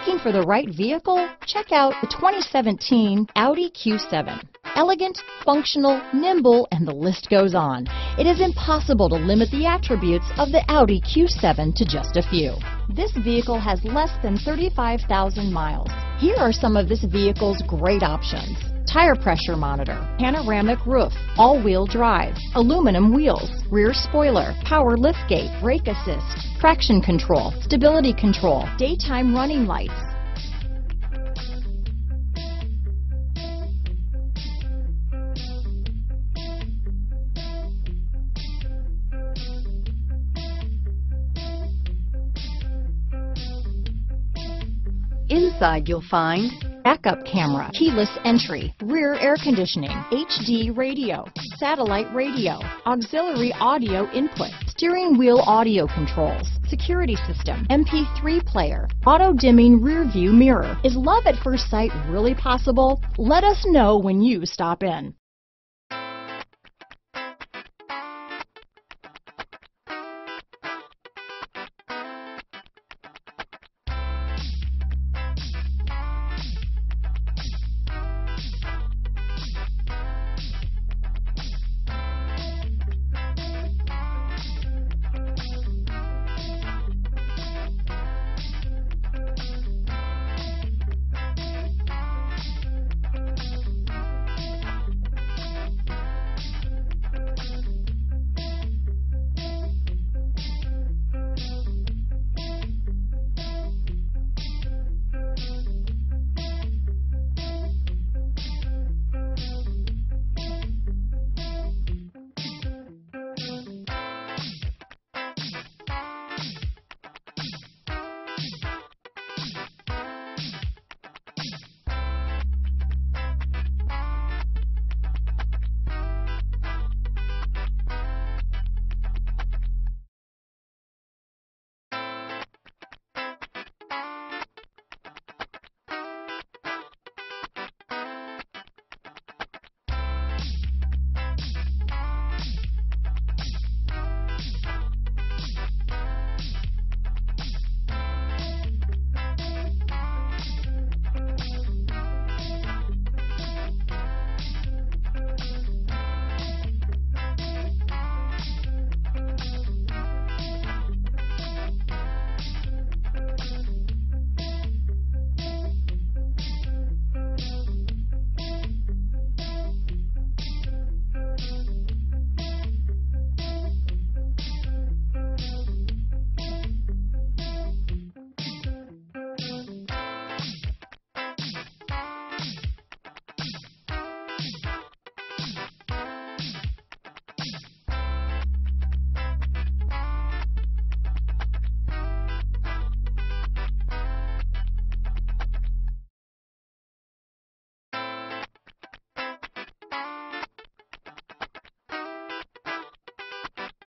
Looking for the right vehicle? Check out the 2017 Audi Q7. Elegant, functional, nimble, and the list goes on. It is impossible to limit the attributes of the Audi Q7 to just a few. This vehicle has less than 35,000 miles. Here are some of this vehicle's great options. Tire pressure monitor, panoramic roof, all-wheel drive, aluminum wheels, rear spoiler, power liftgate, brake assist, traction control, stability control, daytime running lights, Inside you'll find backup camera, keyless entry, rear air conditioning, HD radio, satellite radio, auxiliary audio input, steering wheel audio controls, security system, MP3 player, auto dimming rear view mirror. Is love at first sight really possible? Let us know when you stop in.